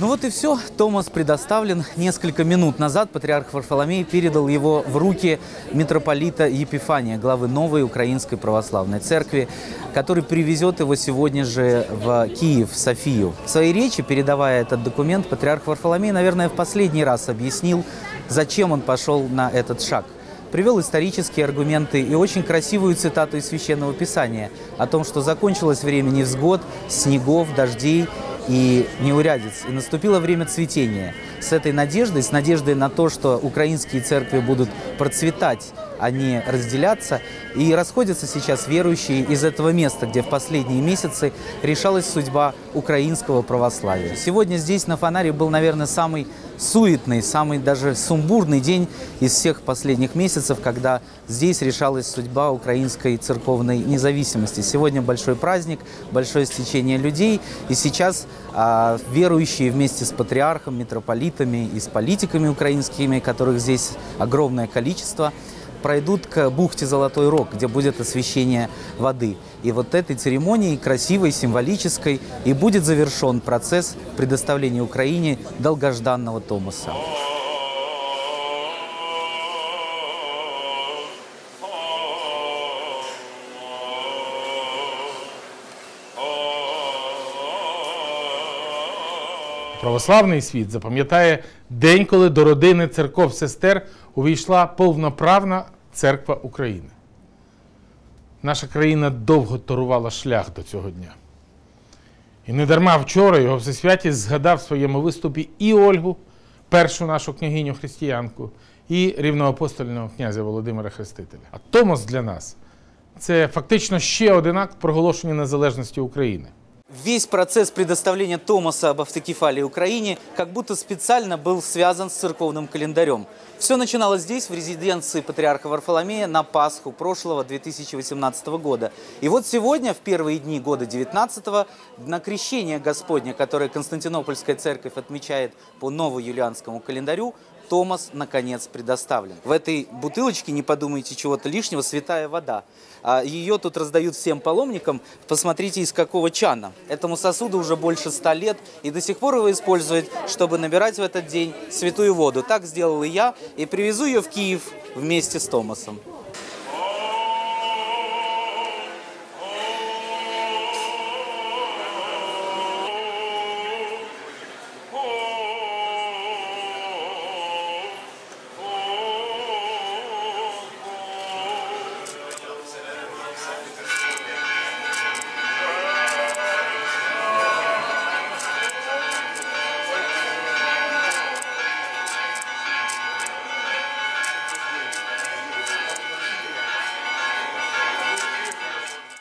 Ну вот и все. Томас предоставлен. Несколько минут назад патриарх Варфоломей передал его в руки митрополита Епифания, главы новой Украинской Православной Церкви, который привезет его сегодня же в Киев, в Софию. В своей речи, передавая этот документ, патриарх Варфоломей, наверное, в последний раз объяснил, зачем он пошел на этот шаг привел исторические аргументы и очень красивую цитату из Священного Писания о том, что закончилось время невзгод, снегов, дождей и неурядиц, и наступило время цветения. С этой надеждой, с надеждой на то, что украинские церкви будут процветать, не разделяться, и расходятся сейчас верующие из этого места, где в последние месяцы решалась судьба украинского православия. Сегодня здесь на фонаре был, наверное, самый суетный, самый даже сумбурный день из всех последних месяцев, когда здесь решалась судьба украинской церковной независимости. Сегодня большой праздник, большое стечение людей, и сейчас а, верующие вместе с патриархом, митрополитами и с политиками украинскими, которых здесь огромное количество, пройдут к бухте Золотой Рог, где будет освещение воды. И вот этой церемонией, красивой, символической, и будет завершен процесс предоставления Украине долгожданного Томаса. Православний світ запам'ятає день, коли до родини церков сестер увійшла повноправна церква України. Наша країна довго торувала шлях до цього дня. І не дарма вчора його Всесвятість згадав в своєму виступі і Ольгу, першу нашу княгиню християнку, і рівноапостольного князя Володимира Хрестителя. А Томос для нас це фактично ще один акт проголошення незалежності України. Весь процесс предоставления Томаса об автокефалии Украине как будто специально был связан с церковным календарем. Все начиналось здесь, в резиденции патриарха Варфоломея на Пасху прошлого 2018 года. И вот сегодня, в первые дни года 19 на крещение Господня, которое Константинопольская церковь отмечает по новоюлианскому календарю, Томас, наконец, предоставлен. В этой бутылочке, не подумайте чего-то лишнего, святая вода. А ее тут раздают всем паломникам. Посмотрите, из какого чана. Этому сосуду уже больше ста лет, и до сих пор его используют, чтобы набирать в этот день святую воду. Так сделал и я, и привезу ее в Киев вместе с Томасом.